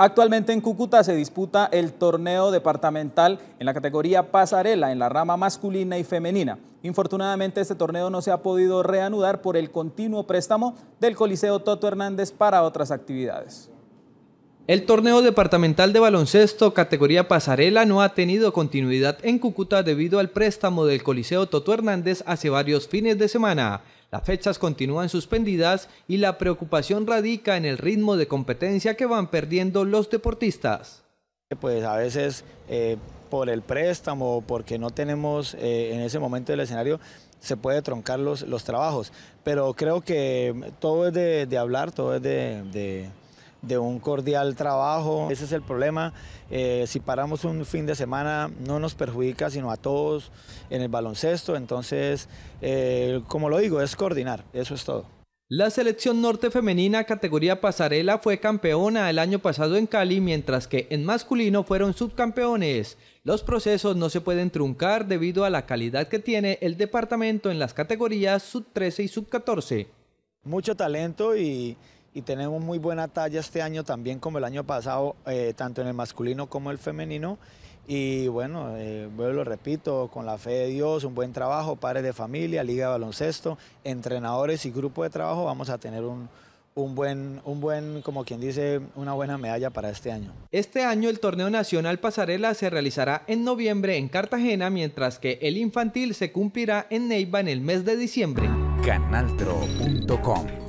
Actualmente en Cúcuta se disputa el torneo departamental en la categoría pasarela en la rama masculina y femenina. Infortunadamente este torneo no se ha podido reanudar por el continuo préstamo del Coliseo Toto Hernández para otras actividades. El torneo departamental de baloncesto categoría pasarela no ha tenido continuidad en Cúcuta debido al préstamo del Coliseo Toto Hernández hace varios fines de semana. Las fechas continúan suspendidas y la preocupación radica en el ritmo de competencia que van perdiendo los deportistas. Pues a veces eh, por el préstamo, porque no tenemos eh, en ese momento del escenario, se puede troncar los, los trabajos. Pero creo que todo es de, hablar, todo es de de un cordial trabajo. Ese es el problema. Eh, si paramos un fin de semana no nos perjudica sino a todos en el baloncesto. Entonces, eh, como lo digo, es coordinar. Eso es todo. La selección norte femenina categoría pasarela fue campeona el año pasado en Cali, mientras que en masculino fueron subcampeones. Los procesos no se pueden truncar debido a la calidad que tiene el departamento en las categorías sub 13 y sub 14. Mucho talento y, y tenemos muy buena talla este año también como el año pasado, eh, tanto en el masculino como el femenino. Y bueno, eh, lo repito, con la fe de Dios, un buen trabajo, padres de familia, liga de baloncesto, entrenadores y grupo de trabajo, vamos a tener un, un buen, un buen, como quien dice, una buena medalla para este año. Este año el torneo nacional pasarela se realizará en noviembre en Cartagena, mientras que el infantil se cumplirá en Neiva en el mes de diciembre. Canaltro.com